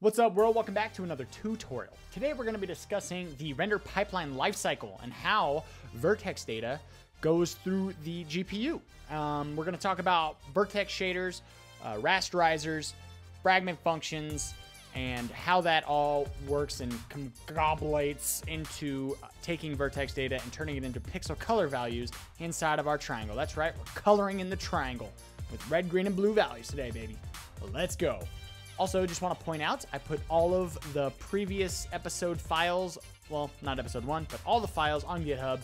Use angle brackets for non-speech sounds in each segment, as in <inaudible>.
What's up world? Welcome back to another tutorial. Today we're going to be discussing the render pipeline lifecycle and how vertex data goes through the GPU. Um, we're going to talk about vertex shaders, uh, rasterizers, fragment functions, and how that all works and congobulates into uh, taking vertex data and turning it into pixel color values inside of our triangle. That's right, we're coloring in the triangle with red, green, and blue values today, baby. Let's go. Also, just want to point out, I put all of the previous episode files, well, not episode one, but all the files on GitHub.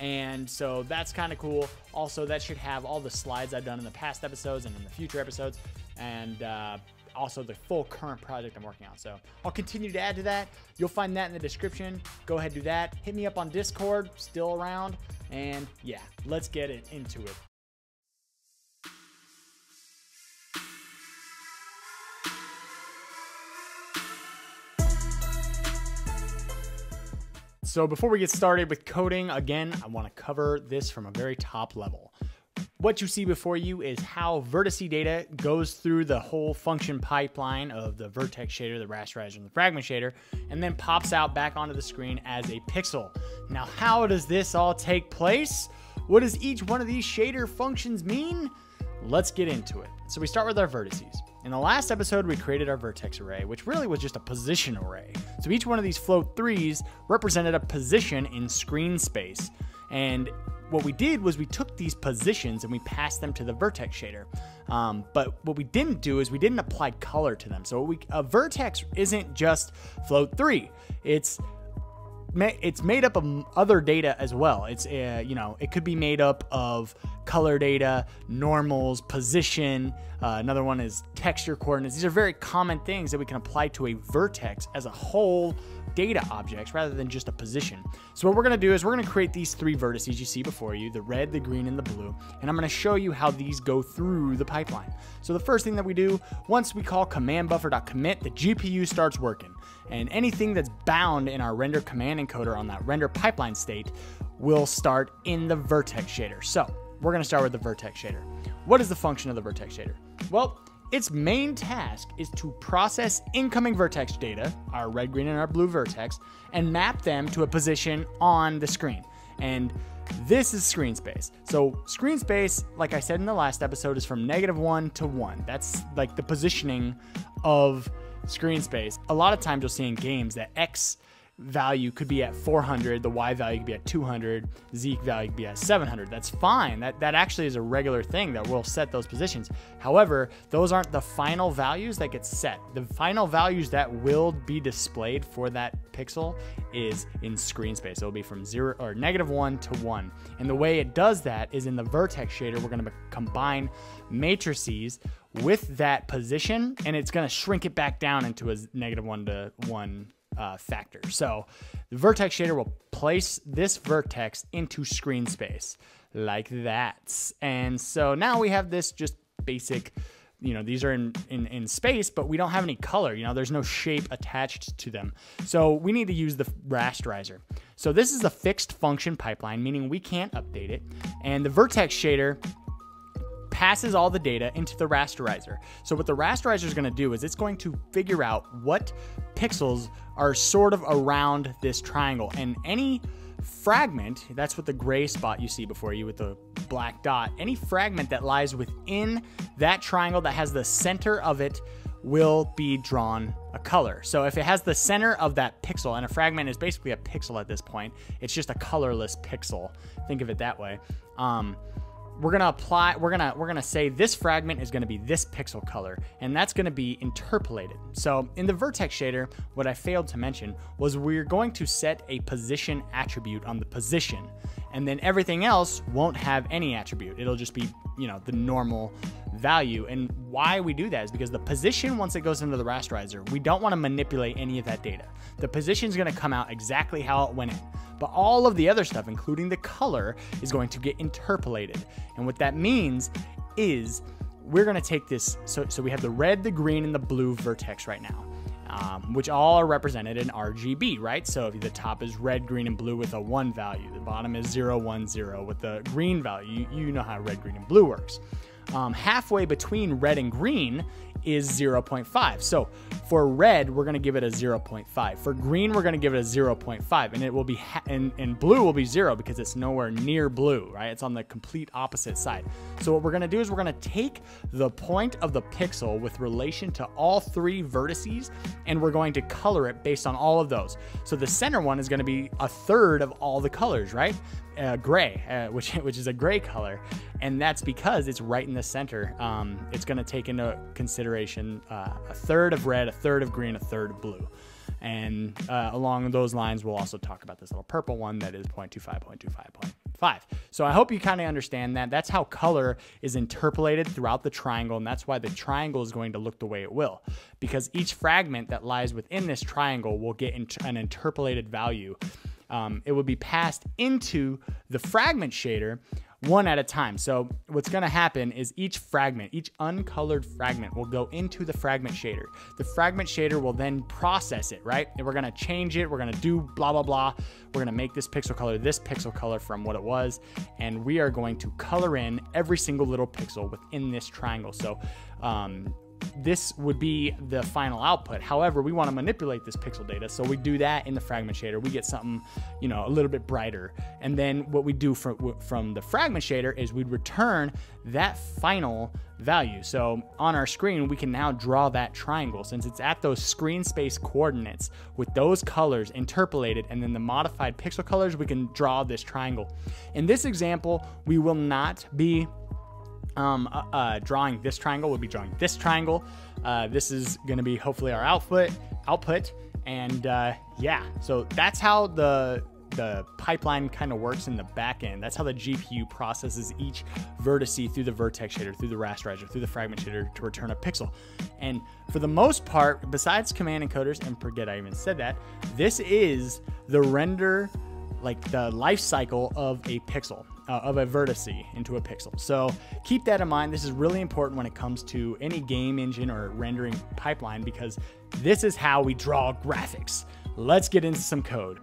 And so that's kind of cool. Also, that should have all the slides I've done in the past episodes and in the future episodes. And uh, also the full current project I'm working on. So I'll continue to add to that. You'll find that in the description. Go ahead, do that. Hit me up on Discord, still around. And yeah, let's get it into it. So before we get started with coding, again, I want to cover this from a very top level. What you see before you is how vertice data goes through the whole function pipeline of the vertex shader, the rasterizer, and the fragment shader, and then pops out back onto the screen as a pixel. Now, how does this all take place? What does each one of these shader functions mean? Let's get into it. So we start with our vertices. In the last episode, we created our vertex array, which really was just a position array. So each one of these float threes represented a position in screen space. And what we did was we took these positions and we passed them to the vertex shader. Um, but what we didn't do is we didn't apply color to them. So we, a vertex isn't just float three. It's it's made up of other data as well. It's uh, you know it could be made up of color data, normals, position. Uh, another one is texture coordinates. These are very common things that we can apply to a vertex as a whole data objects rather than just a position. So what we're going to do is we're going to create these three vertices you see before you, the red, the green, and the blue, and I'm going to show you how these go through the pipeline. So the first thing that we do, once we call command buffer.commit, the GPU starts working, and anything that's bound in our render command encoder on that render pipeline state will start in the vertex shader. So we're going to start with the vertex shader. What is the function of the vertex shader? Well, its main task is to process incoming vertex data, our red, green, and our blue vertex, and map them to a position on the screen. And this is screen space. So, screen space, like I said in the last episode, is from negative one to one. That's like the positioning of screen space. A lot of times you'll see in games that X value could be at 400, the Y value could be at 200, Z value could be at 700. That's fine. That that actually is a regular thing that will set those positions. However, those aren't the final values that get set. The final values that will be displayed for that pixel is in screen space. It'll be from zero or negative one to one. And the way it does that is in the vertex shader, we're going to combine matrices with that position and it's going to shrink it back down into a negative one to one uh, factor. So the vertex shader will place this vertex into screen space like that. And so now we have this just basic, you know, these are in, in, in space, but we don't have any color, you know, there's no shape attached to them. So we need to use the rasterizer. So this is a fixed function pipeline, meaning we can't update it. And the vertex shader passes all the data into the rasterizer. So what the rasterizer is going to do is it's going to figure out what pixels are sort of around this triangle and any fragment, that's what the gray spot you see before you with the black dot, any fragment that lies within that triangle that has the center of it will be drawn a color. So if it has the center of that pixel, and a fragment is basically a pixel at this point, it's just a colorless pixel. Think of it that way. Um, we're gonna apply we're gonna we're gonna say this fragment is gonna be this pixel color and that's gonna be interpolated. So in the vertex shader what i failed to mention was we're going to set a position attribute on the position and then everything else won't have any attribute it'll just be you know the normal value and why we do that is because the position once it goes into the rasterizer we don't want to manipulate any of that data the position is going to come out exactly how it went in but all of the other stuff, including the color, is going to get interpolated. And what that means is we're going to take this. So, so we have the red, the green, and the blue vertex right now. Um, which all are represented in RGB, right? So if the top is red, green, and blue with a one value, the bottom is zero, one, zero with the green value. You, you know how red, green, and blue works. Um, halfway between red and green is 0.5. So for red, we're to give it a 0.5. For green, we're to give it a 0.5, and it will be and, and blue will be zero because it's nowhere near blue, right? It's on the complete opposite side. So what we're to do is we're to take the point of the pixel with relation to all three vertices, and we're going to color it based on all of those. So the center one is to be a third of all the colors, right? Uh, gray, uh, <laughs> which which is a gray color, and that's because it's right in the center. Um, it's going to take into consideration uh, a third of red, a third of green, a third of blue. And uh, along those lines, we'll also talk about this little purple one that is 0.25, 0.25, 0.5. So I hope you kind of understand that. That's how color is interpolated throughout the triangle, and that's why the triangle is going to look the way it will. Because each fragment that lies within this triangle will get an interpolated value um, it will be passed into the fragment shader one at a time. So what's going to happen is each fragment, each uncolored fragment will go into the fragment shader. The fragment shader will then process it, right? And we're going to change it. We're going to do blah, blah, blah. We're going to make this pixel color this pixel color from what it was. And we are going to color in every single little pixel within this triangle. So um, this would be the final output. However, we want to manipulate this pixel data, so we do that in the fragment shader. We get something, you know, a little bit brighter. And then what we do from, from the fragment shader is we'd return that final value. So on our screen, we can now draw that triangle since it's at those screen space coordinates with those colors interpolated and then the modified pixel colors, we can draw this triangle. In this example, we will not be um, uh, uh, drawing this triangle, we'll be drawing this triangle. Uh, this is going to be hopefully our output. Output, and uh, yeah, so that's how the the pipeline kind of works in the back end. That's how the GPU processes each vertice through the vertex shader, through the rasterizer, through the fragment shader to return a pixel. And for the most part, besides command encoders, and forget I even said that, this is the render, like the life cycle of a pixel uh, of a vertex into a pixel. So keep that in mind. This is really important when it comes to any game engine or rendering pipeline because this is how we draw graphics. Let's get into some code.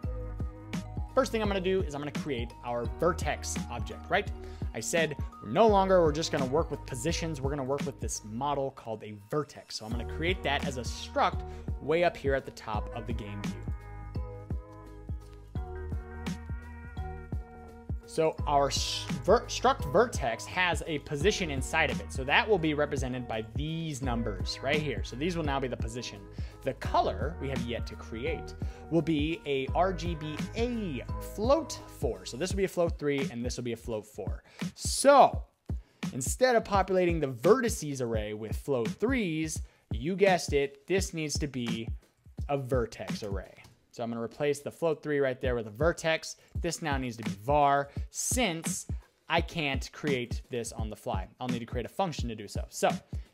First thing I'm gonna do is I'm gonna create our vertex object, right? I said no longer we're just gonna work with positions, we're gonna work with this model called a vertex. So I'm gonna create that as a struct way up here at the top of the game view. So our struct vertex has a position inside of it. So that will be represented by these numbers right here. So these will now be the position. The color we have yet to create will be a RGBA float 4. So this will be a float 3 and this will be a float 4. So instead of populating the vertices array with float 3s, you guessed it, this needs to be a vertex array. So I'm going to replace the float 3 right there with a vertex. This now needs to be var since I can't create this on the fly. I'll need to create a function to do so. So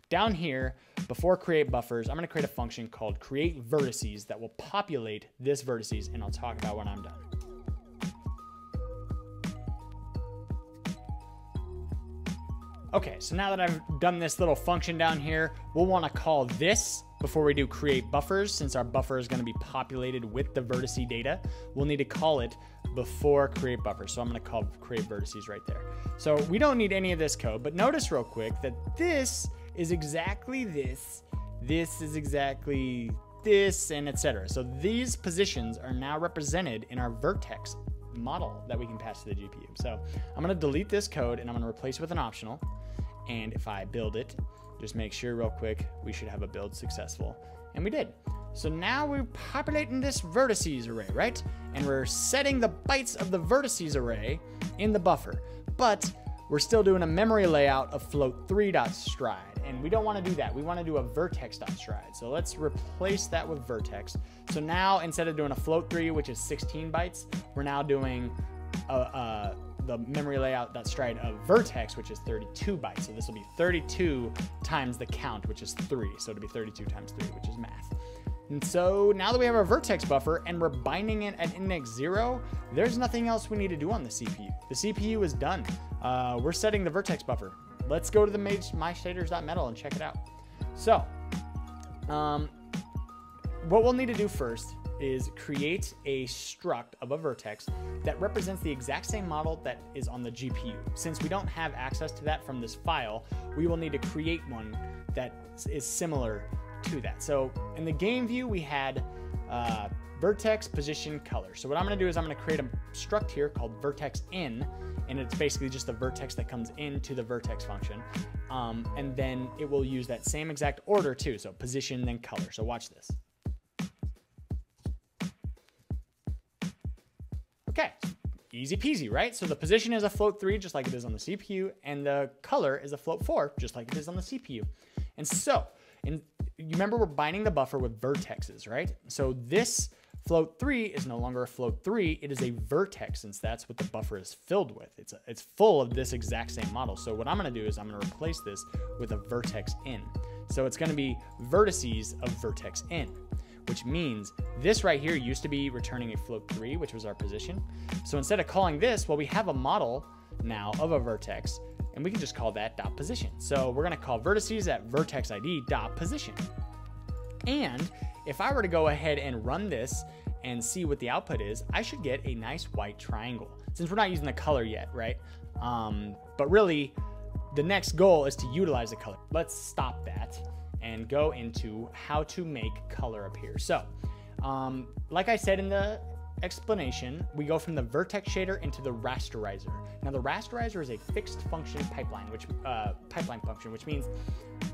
down here, before create buffers, I'm going to create a function called create vertices that will populate this vertices, and I'll talk about when I'm done. Okay, so now that I've done this little function down here, we'll want to call this before we do create buffers, since our buffer is going to be populated with the vertice data, we'll need to call it before create buffer. So I'm going to call create vertices right there. So we don't need any of this code, but notice real quick that this is exactly this. This is exactly this and etc. So these positions are now represented in our vertex model that we can pass to the GPU. So I'm going to delete this code and I'm going to replace it with an optional. And if I build it, just make sure real quick, we should have a build successful. And we did. So now we're populating this vertices array, right? And we're setting the bytes of the vertices array in the buffer. But we're still doing a memory layout of float3.stride. And we don't want to do that. We want to do a vertex.stride. So let's replace that with vertex. So now instead of doing a float3, which is 16 bytes, we're now doing a, a the memory layout that stride of vertex, which is 32 bytes. So this will be 32 times the count, which is 3. So it'll be 32 times 3, which is math. And so now that we have our vertex buffer and we're binding it at index 0, there's nothing else we need to do on the CPU. The CPU is done. Uh, we're setting the vertex buffer. Let's go to the myshaders.metal and check it out. So, um, what we'll need to do first is create a struct of a vertex that represents the exact same model that is on the GPU. Since we don't have access to that from this file, we will need to create one that is similar to that. So in the game view, we had uh, vertex, position, color. So what I'm gonna do is I'm gonna create a struct here called vertex in, and it's basically just the vertex that comes into the vertex function. Um, and then it will use that same exact order too. So position, then color. So watch this. Okay, easy peasy, right? So the position is a float three, just like it is on the CPU, and the color is a float four, just like it is on the CPU. And so, and you remember we're binding the buffer with vertexes, right? So this float three is no longer a float three, it is a vertex since that's what the buffer is filled with. It's, a, it's full of this exact same model. So what I'm gonna do is I'm gonna replace this with a vertex in. So it's gonna be vertices of vertex in which means this right here used to be returning a float 3, which was our position. So instead of calling this, well, we have a model now of a vertex, and we can just call that dot position. So we're going to call vertices at vertex ID dot position. And if I were to go ahead and run this and see what the output is, I should get a nice white triangle. Since we're not using the color yet, right? Um, but really, the next goal is to utilize the color. Let's stop that and go into how to make color appear. So, um, like I said in the explanation, we go from the vertex shader into the rasterizer. Now, the rasterizer is a fixed function pipeline, which uh, pipeline function, which means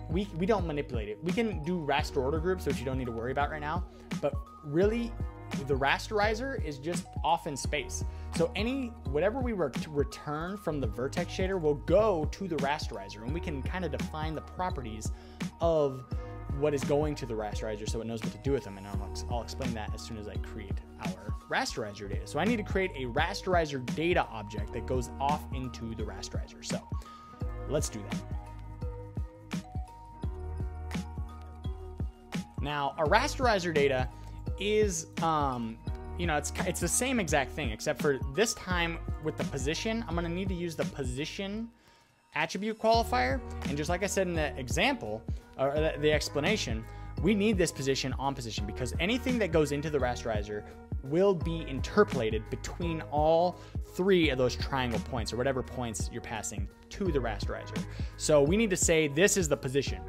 we we don't manipulate it. We can do raster order groups, which you don't need to worry about right now. But really, the rasterizer is just off in space. So any whatever we were to return from the vertex shader will go to the rasterizer, and we can kind of define the properties of what is going to the rasterizer so it knows what to do with them. And I'll, I'll explain that as soon as I create our rasterizer data. So I need to create a rasterizer data object that goes off into the rasterizer. So let's do that. Now, our rasterizer data is, um, you know, it's, it's the same exact thing, except for this time with the position, I'm gonna need to use the position attribute qualifier. And just like I said in the example, or the, the explanation, we need this position on position because anything that goes into the rasterizer will be interpolated between all three of those triangle points or whatever points you're passing to the rasterizer. So we need to say this is the position.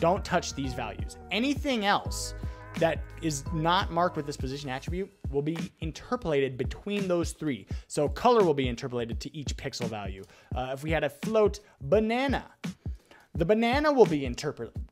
Don't touch these values. Anything else that is not marked with this position attribute will be interpolated between those three. So color will be interpolated to each pixel value. Uh, if we had a float banana, the banana will be interpolated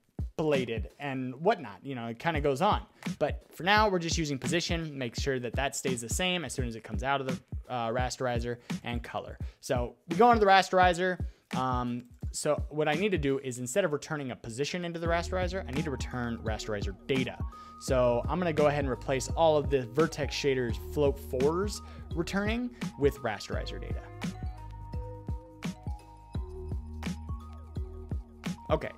and whatnot. You know, it kind of goes on. But for now, we're just using position. Make sure that that stays the same as soon as it comes out of the uh, rasterizer and color. So we go into the rasterizer. Um, so what I need to do is instead of returning a position into the rasterizer, I need to return rasterizer data. So I'm gonna go ahead and replace all of the vertex shaders float fours returning with rasterizer data. Okay,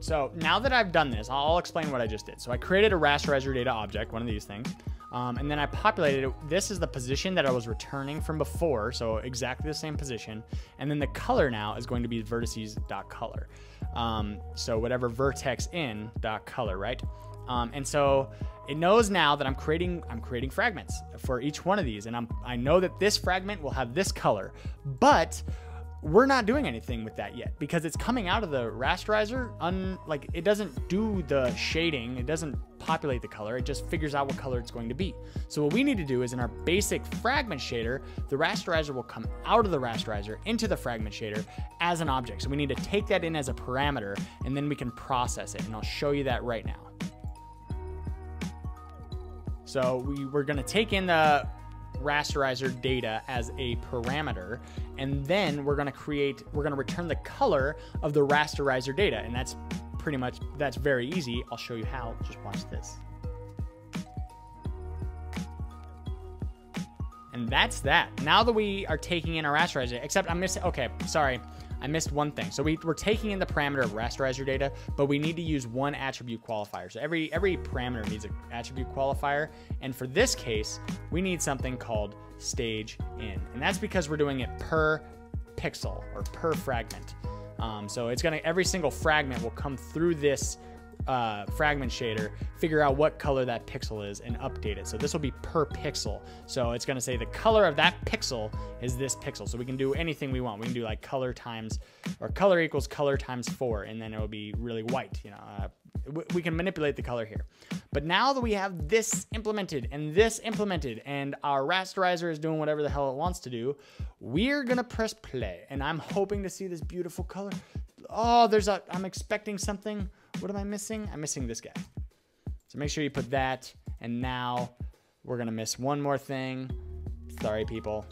so now that I've done this, I'll explain what I just did. So I created a rasterizer data object, one of these things, um, and then I populated it. This is the position that I was returning from before, so exactly the same position. And then the color now is going to be vertices.color. Um, so whatever vertex in dot color, right? Um, and so it knows now that I'm creating I'm creating fragments for each one of these, and I'm I know that this fragment will have this color, but we're not doing anything with that yet because it's coming out of the rasterizer un, like it doesn't do the shading it doesn't populate the color it just figures out what color it's going to be. So what we need to do is in our basic fragment shader the rasterizer will come out of the rasterizer into the fragment shader as an object. So we need to take that in as a parameter and then we can process it and i'll show you that right now. So we, we're going to take in the rasterizer data as a parameter. And then we're gonna create, we're gonna return the color of the rasterizer data. And that's pretty much, that's very easy. I'll show you how, just watch this. And that's that. Now that we are taking in our rasterizer, except I'm missing, okay, sorry. I missed one thing. So we, we're taking in the parameter of rasterizer data, but we need to use one attribute qualifier. So every, every parameter needs an attribute qualifier. And for this case, we need something called stage in. And that's because we're doing it per pixel or per fragment. Um, so it's gonna, every single fragment will come through this uh, fragment shader, figure out what color that pixel is, and update it. So this will be per pixel. So it's to say the color of that pixel is this pixel. So we can do anything we want. We can do like color times or color equals color times four, and then it will be really white. You know, uh, we can manipulate the color here. But now that we have this implemented and this implemented and our rasterizer is doing whatever the hell it wants to do, we're gonna press play. And I'm hoping to see this beautiful color. Oh, there's a, I'm expecting something. What am I missing? I'm missing this guy. So make sure you put that. And now we're gonna miss one more thing. Sorry, people.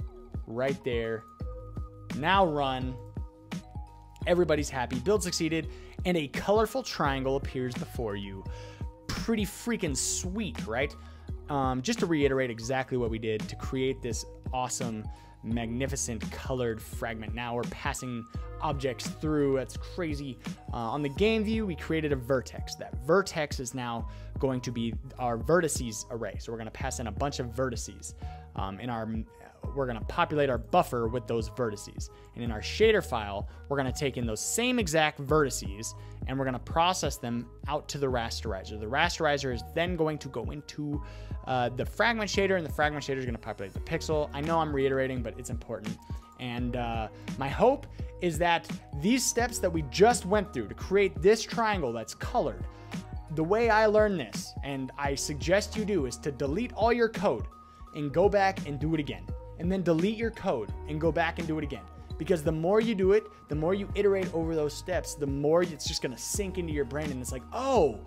Right there. Now run. Everybody's happy. Build succeeded and a colorful triangle appears before you. Pretty freaking sweet, right? Um, just to reiterate exactly what we did to create this awesome, magnificent colored fragment. Now we're passing objects through. That's crazy. Uh, on the game view, we created a vertex. That vertex is now going to be our vertices array. So we're going to pass in a bunch of vertices. Um, in our we're going to populate our buffer with those vertices. And in our shader file, we're going to take in those same exact vertices and we're going to process them out to the rasterizer. The rasterizer is then going to go into uh, the fragment shader, and the fragment shader is going to populate the pixel. I know I'm reiterating, but it's important. And uh, my hope is that these steps that we just went through to create this triangle that's colored, the way I learned this, and I suggest you do, is to delete all your code and go back and do it again and then delete your code and go back and do it again. Because the more you do it, the more you iterate over those steps, the more it's just gonna sink into your brain and it's like, oh,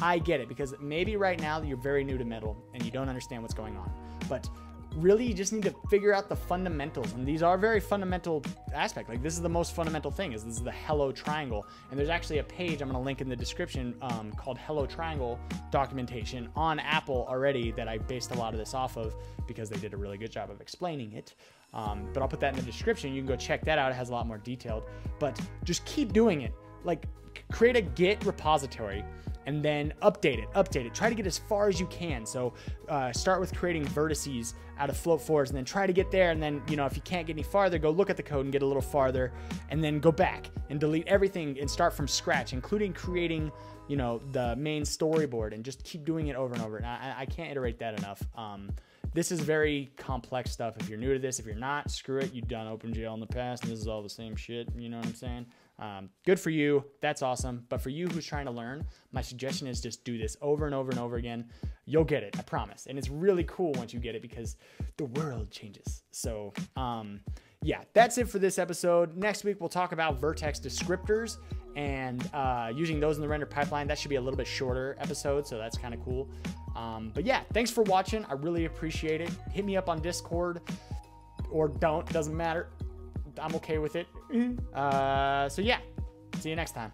I get it. Because maybe right now you're very new to metal and you don't understand what's going on. But really you just need to figure out the fundamentals and these are very fundamental aspect like this is the most fundamental thing is this is the hello triangle and there's actually a page i'm going to link in the description um, called hello triangle documentation on apple already that i based a lot of this off of because they did a really good job of explaining it. Um, but i'll put that in the description you can go check that out it has a lot more detailed. But just keep doing it. Like create a git repository and then update it, update it. Try to get as far as you can. So uh, start with creating vertices out of float fours and then try to get there. And then, you know, if you can't get any farther, go look at the code and get a little farther and then go back and delete everything and start from scratch, including creating, you know, the main storyboard and just keep doing it over and over. And I, I can't iterate that enough. Um, this is very complex stuff. If you're new to this, if you're not, screw it. You've done OpenGL in the past, and this is all the same shit. You know what I'm saying? Um, good for you. That's awesome. But for you who's trying to learn, my suggestion is just do this over and over and over again. You'll get it, I promise. And it's really cool once you get it because the world changes. So, um, yeah, that's it for this episode. Next week, we'll talk about vertex descriptors and uh, using those in the render pipeline. That should be a little bit shorter episode, so that's kind of cool. Um, but yeah, thanks for watching. I really appreciate it. Hit me up on Discord or don't, doesn't matter. I'm okay with it. Uh, so yeah, see you next time.